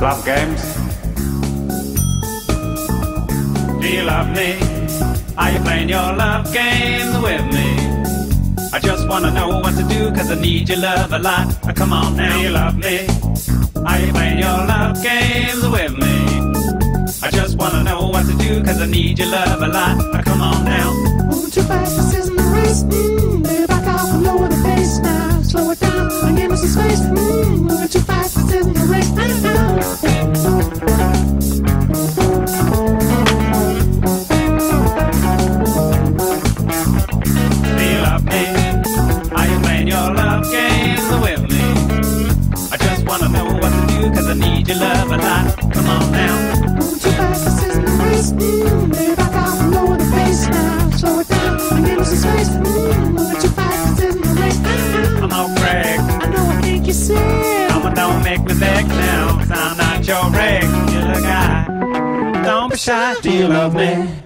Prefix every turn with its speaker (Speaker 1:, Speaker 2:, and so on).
Speaker 1: Love games. Do you love me? Are you playing your love games with me? I just wanna know what to do, cause I need your love a lot. Uh, Come on now, do you love me. Are you playing your love games with me? I just wanna know what to do, cause I need your love a lot. Uh, Come on now.
Speaker 2: Moving too fast, this isn't a race. Down and give me some space. Too fast, this isn't a race.
Speaker 1: Do you love me? Are you playing your love games with me? I just wanna know what to do, cause I need your love a lot. Come on now.
Speaker 2: Moving too fast, this isn't a race. Baby, back off and lower the pace now. Slow it down and give me some space. Said.
Speaker 1: Mama, don't make me beg now, cause I'm not your regular guy. Don't be shy, do you love me?